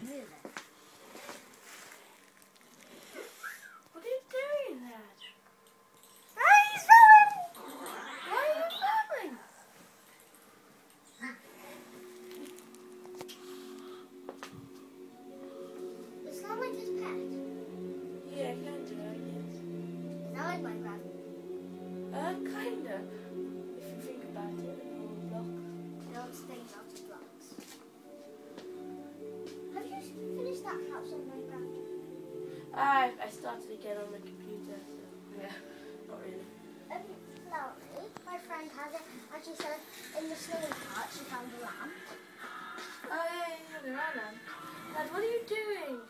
What are you doing there? Hey, he's filming! Why are you filming? It's not like his pet. Yeah, do, I guess. Is that like Minecraft? Uh, kinda. That house on Minecraft? I I started again on the computer, so yeah, not really. Um, Laurie, my friend has it, and she said in the swimming part she found a lamp. Oh yeah, yeah, there are none. Dad, what are you doing?